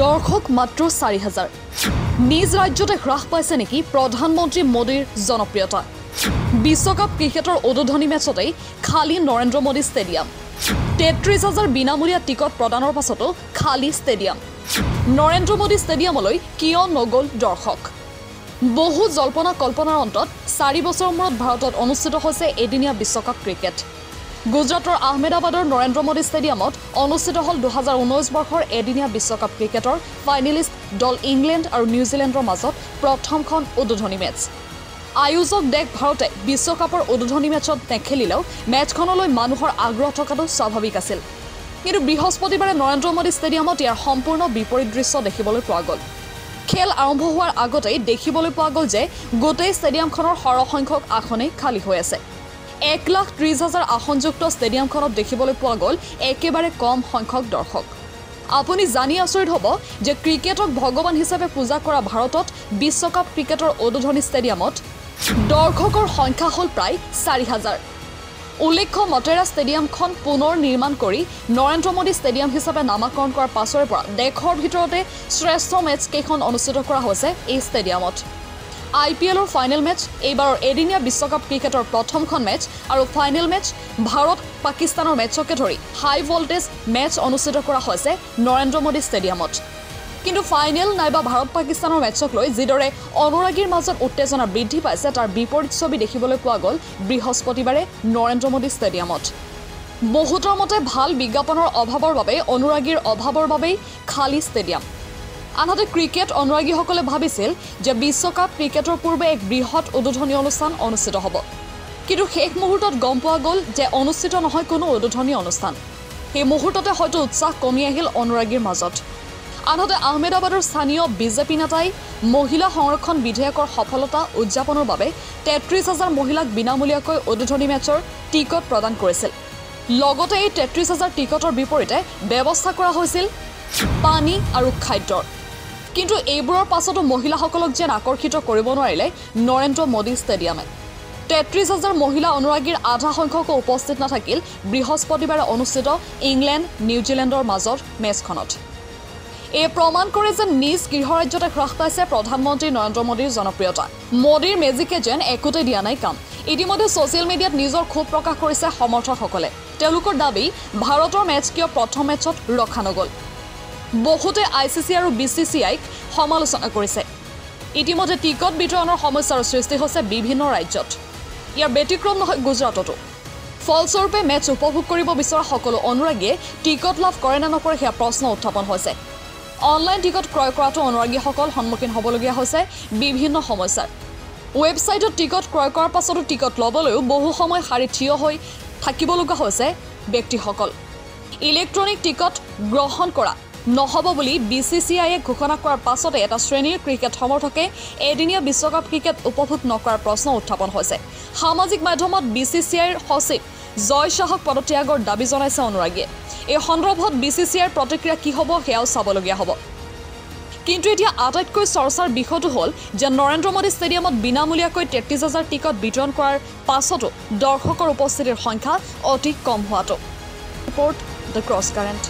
দৰ্শক মাত্ৰ চাৰি হাজাৰ। নিজ ৰাজ্যতে হ্ৰাস পাইছে নেকি প্ৰধানমন্ত্ৰী মোদীৰ জনপ্ৰিয়তা? বিশ্বকাপ ক্ৰিকেটৰ উদ্বোধনী মেচতেই খালী নৰেন্দ্ৰ মোদী ষ্টেডিয়াম। তেত্ৰিছ হাজাৰ বিনামূলীয়া টিকট প্ৰদানৰ পাছতো খালী ষ্টেডিয়াম। নৰেন্দ্ৰ মোদী ষ্টেডিয়ামলৈ কিয় নগ'ল দৰ্শক? বহু জল্পনা কল্পনাৰ অন্তত চাৰি বছৰৰ মূৰত ভাৰতত অনুষ্ঠিত হৈছে এদিনীয়া বিশ্বকাপ ক্ৰিকেট। গুজৰাটৰ আহমেদাবাদৰ নৰেন্দ্ৰ মোদী ষ্টেডিয়ামত অনুষ্ঠিত হ'ল দুহেজাৰ ঊনৈছ বৰ্ষৰ এদিনীয়া বিশ্বকাপ ক্ৰিকেটৰ ফাইনেলিষ্ট দল ইংলেণ্ড আৰু নিউজিলেণ্ডৰ মাজত প্ৰথমখন উদ্বোধনী মেচ। আয়োজক দেশ ভাৰতে বিশ্বকাপৰ উদ্বোধনী মেচত নেখেলিলেও মেচখনলৈ মানুহৰ আগ্ৰহ থকাটো স্বাভাৱিক আছিল। কিন্তু বৃহস্পতিবাৰে নৰেন্দ্ৰ মোদী ষ্টেডিয়ামত ইয়াৰ সম্পূৰ্ণ বিপৰীত দৃশ্য দেখিবলৈ পোৱা গ'ল। খেল আৰম্ভ হোৱাৰ আগতেই দেখিবলৈ পোৱা গ'ল যে গোটেই ষ্টেডিয়ামখনৰ সৰহসংখ্যক আসনেই খালী হৈ আছে। এক লাখ ত্ৰিছ হাজাৰ আসনযুক্ত ষ্টেডিয়ামখনত দেখিবলৈ পোৱা গ'ল একেবাৰে কম সংখ্যক দৰ্শক। আপুনি জানি আচৰিত হ'ব যে ক্ৰিকেটক ভগৱান হিচাপে পূজা কৰা ভাৰতত বিশ্বকাপ ক্ৰিকেটৰ উদ্বোধনী ষ্টেডিয়ামত দৰ্শকৰ সংখ্যা হ'ল প্ৰায় চাৰি হাজাৰ। উল্লেখ্য মটেৰা ষ্টেডিয়ামখন পুনৰ নিৰ্মাণ কৰি নৰেন্দ্ৰ মোদী ষ্টেডিয়াম হিচাপে নামাকৰণ কৰাৰ পাছৰে পৰা দেশৰ ভিতৰতে শ্ৰেষ্ঠ মেচ কেইখন অনুষ্ঠিত কৰা হৈছে এই ষ্টেডিয়ামত। আই পি এলৰ ফাইনেল মেচ এইবাৰৰ এদিনীয়া বিশ্বকাপ ক্ৰিকেটৰ প্ৰথমখন মেচ আৰু ফাইনেল মেচ ভাৰত পাকিস্তানৰ মেচকে ধৰি হাই ভল্টেজ মেচ অনুষ্ঠিত কৰা হৈছে নৰেন্দ্ৰ মোদী ষ্টেডিয়ামত। কিন্তু ফাইনেল নাইবা ভাৰত পাকিস্তানৰ মেচক লৈ যিদৰে অনুৰাগীৰ মাজত উত্তেজনা বৃদ্ধি পাইছে তাৰ বিপৰীত ছবি দেখিবলৈ পোৱা গ'ল বৃহস্পতিবাৰে নৰেন্দ্ৰ মোদী ষ্টেডিয়ামত। বহুতৰ মতে ভাল বিজ্ঞাপনৰ অভাৱৰ বাবে অনুৰাগীৰ অভাৱৰ বাবেই খালী ষ্টেডিয়াম। আনহাতে ক্ৰিকেট অনুৰাগীসকলে ভাবিছিল যে বিশ্বকাপ ক্ৰিকেটৰ পূৰ্বে এক বৃহৎ উদ্বোধনী অনুষ্ঠান অনুষ্ঠিত হ'ব। কিন্তু শেষ মুহূৰ্তত গম পোৱা গ'ল যে অনুষ্ঠিত নহয় কোনো উদ্বোধনী অনুষ্ঠান। সেই মুহূৰ্ততে হয়তো উৎসাহ কমি আহিল অনুৰাগীৰ মাজত। আনহাতে আহমেদাবাদৰ স্থানীয় বিজেপি নেতাই মহিলা সংৰক্ষণ বিধেয়কৰ সফলতা উদযাপনৰ বাবে তেত্ৰিছ হাজাৰ মহিলাক বিনামূলীয়াকৈ উদ্বোধনী মেচৰ টিকট প্ৰদান কৰিছিল। লগতে এই তেত্ৰিছ হাজাৰ টিকটৰ বিপৰীতে ব্যৱস্থা কৰা হৈছিল পানী আৰু খাদ্যৰ। কিন্তু এইবোৰৰ পাছতো মহিলাসকলক যেন আকৰ্ষিত কৰিব নোৱাৰিলে নৰেন্দ্ৰ মোদী ষ্টেডিয়ামে। তেত্ৰিছ হাজাৰ মহিলা অনুৰাগীৰ আধা সংখ্যকো উপস্থিত নাথাকিল। বৃহস্পতিবাৰে অনুষ্ঠিত ইংলেণ্ড নিউজিলেণ্ডৰ মাজৰ মেচখনত। এই প্ৰমাণ কৰে যে নিজ গৃহৰাজ্যতে হ্ৰাস পাইছে প্ৰধানমন্ত্ৰী নৰেন্দ্ৰ মোদীৰ জনপ্ৰিয়তা। মোদীৰ মেজিকে যেন একোতে দিয়া নাই কাম। ইতিমধ্যে ছ'চিয়েল মিডিয়াত নিজৰ ক্ষোভ প্ৰকাশ কৰিছে সমৰ্থকসকলে। তেওঁলোকৰ দাবী ভাৰতৰ মেচ কিয় প্ৰথম মেচত ৰখা নগ'ল? বহুতে আই চি চি আৰু বি চি চি আইক সমালোচনা কৰিছে। ইতিমধ্যে টিকট বিতৰণৰ সমস্যাৰ সৃষ্টি হৈছে বিভিন্ন ৰাজ্যত। ইয়াৰ ব্যতিক্ৰম নহয় গুজৰাটতো। ফলস্বৰূপে মেচ উপভোগ কৰিব বিচৰা সকলো অনুৰাগীয়ে টিকট লাভ কৰে নে নকৰে সেয়া প্ৰশ্ন উত্থাপন হৈছে। অনলাইন টিকট ক্ৰয় কৰাটো অনুৰাগীসকল সন্মুখীন হ'বলগীয়া হৈছে বিভিন্ন সমস্যাৰ। ৱেবছাইটত টিকট ক্ৰয় কৰাৰ পাছতো টিকট ল'বলৈও বহু সময় শাৰী থিয় হৈ থাকিব লগা হৈছে ব্যক্তিসকল। ইলেক্ট্ৰনিক টিকট গ্ৰহণ কৰা নহ'ব বুলি বি চি চি আইয়ে ঘোষণা কৰাৰ পাছতে এটা শ্ৰেণীৰ ক্ৰিকেট সমৰ্থকে এদিনীয়া বিশ্বকাপ ক্ৰিকেট উপভোগ নকৰাৰ প্ৰশ্ন উত্থাপন হৈছে। সামাজিক মাধ্যমত বি চি চি আইৰ সচিব জয় শ্বাহক পদত্যাগৰ দাবী জনাইছে অনুৰাগীয়ে। এই সন্দৰ্ভত বি চি চি আইৰ প্ৰতিক্ৰিয়া কি হ'ব সেয়াও চাবলগীয়া হ'ব। কিন্তু এতিয়া আটাইতকৈ চৰ্চাৰ বিষয়টো হ'ল যে নৰেন্দ্ৰ মোদী ষ্টেডিয়ামত বিনামূলীয়াকৈ তেত্ৰিছ হাজাৰ টিকট বিতৰণ কৰাৰ পাছতো দৰ্শকৰ উপস্থিতিৰ সংখ্যা অতি কম হোৱাটো। Report the cross current.